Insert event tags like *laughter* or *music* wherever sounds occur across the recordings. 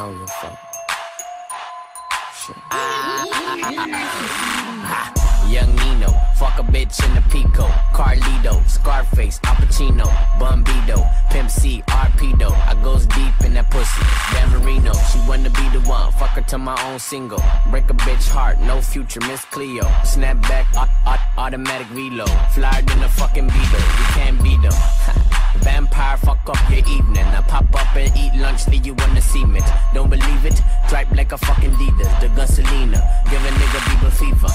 I don't. Young Nino, fuck a bitch in the Pico. Carlito, Scarface, Al Pacino, Bumbido, Pimp C, Arpedo. I goes deep in that pussy. Dan Marino, she wanna be the one. Fuck her to my own single. Break a bitch heart, no future, Miss Cleo. Snap back, au- au- automatic reload. Flyer than a fucking Beetle, you can't beat them. *laughs* Vampire, fuck up your evening. Pop up and eat lunch, leave you on the cement. Don't believe it? Dripe like a fucking leader. The gasolina, give a nigga people fever.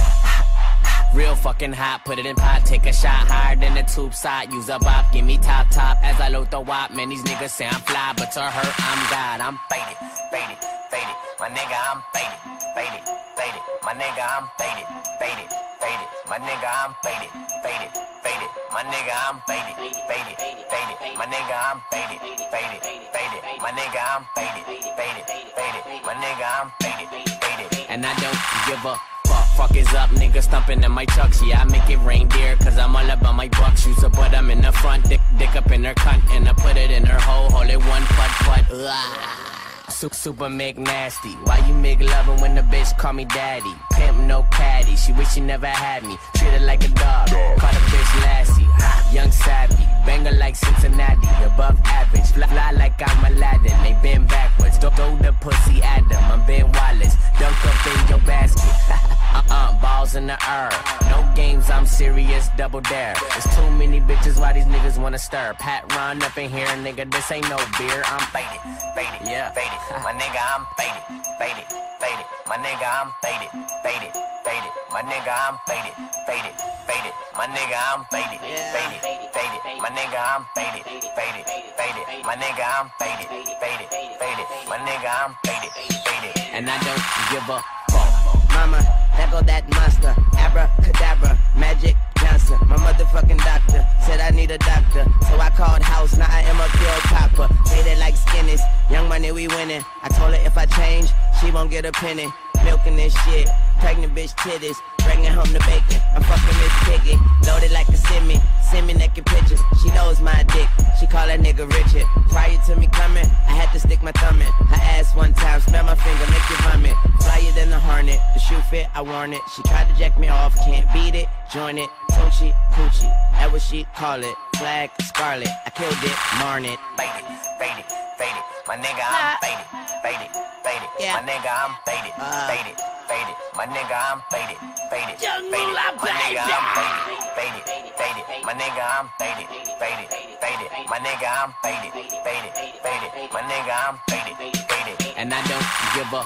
Real fucking hot, put it in pot, take a shot higher than the tube side. Use a bop, give me top top as I load the wop. Man, these niggas say I'm fly, but to her, I'm God. I'm faded, faded, faded. My nigga, I'm faded, faded, faded. My nigga, I'm faded, faded, faded. My nigga, I'm faded, faded. My nigga, I'm faded, faded, faded. My nigga, I'm faded, faded, faded. My nigga, I'm faded, faded, faded. My nigga, I'm faded, faded. And I don't give a fuck. Fuck is up, nigga stumping in my chucks. Yeah, I make it reindeer, cause I'm all about my bucks. Use a butt, I'm in the front, dick, dick up in her cunt, and I put it in her hole, hold it one putt putt. Ugh. Super, super make nasty. Why you make loving when the bitch call me daddy? Pimp no caddy. She wish she never had me. Treat her like a dog. Call the bitch Lassie. Young savvy. Banger like Cincinnati. Above average. Fly, fly like I'm Aladdin. They bend backwards. Throw, throw the pussy at them. I'm Ben Wallace. Dunk up in your basket. *laughs* uh-uh. Balls in the. No games. I'm serious. Double dare. There's too many bitches. Why these niggas wanna stir? Pat run up in here, nigga. This ain't no beer. I'm faded. Faded. Yeah. Faded. My nigga, I'm faded. Faded. Faded. My nigga, I'm faded. Faded. Faded. My nigga, I'm faded. Faded. Faded. My nigga, I'm faded. Faded. Faded. My nigga, I'm faded. Faded. Faded. My nigga, I'm faded. Faded. Faded. My nigga, I'm faded. Faded. And I don't give fuck. Mama, there go that monster. Abracadabra, Magic Johnson. My motherfucking doctor said I need a doctor. So I called house, now I am a pure copper. Made it like skinnies. Young money, we winning. I told her if I change, she won't get a penny. Milking this shit. Pregnant bitch titties. Bringing home the bacon. I'm fucking Miss Piggy. Loaded like a semi. Send me naked pictures. She knows my dick. She call that nigga Richard. Prior to me coming, I had to stick The shoe fit, I worn it. She tried to jack me off, can't beat it. Join it. Tunchi, coochie. That what she call it. Flag, scarlet. I killed it, marn it. Faded. Faded. Faded. My nigga, I'm faded. Faded. Faded. Yeah. My nigga, I'm faded. Uh. Faded. Faded. My nigga, I'm faded. Faded. Young Faded. Moolah, My nigga. I'm faded. Faded. Faded. My nigga, I'm faded. Faded. Faded. My nigga, I'm faded. Faded. Faded. My nigga, I'm faded. Faded. And I don't give a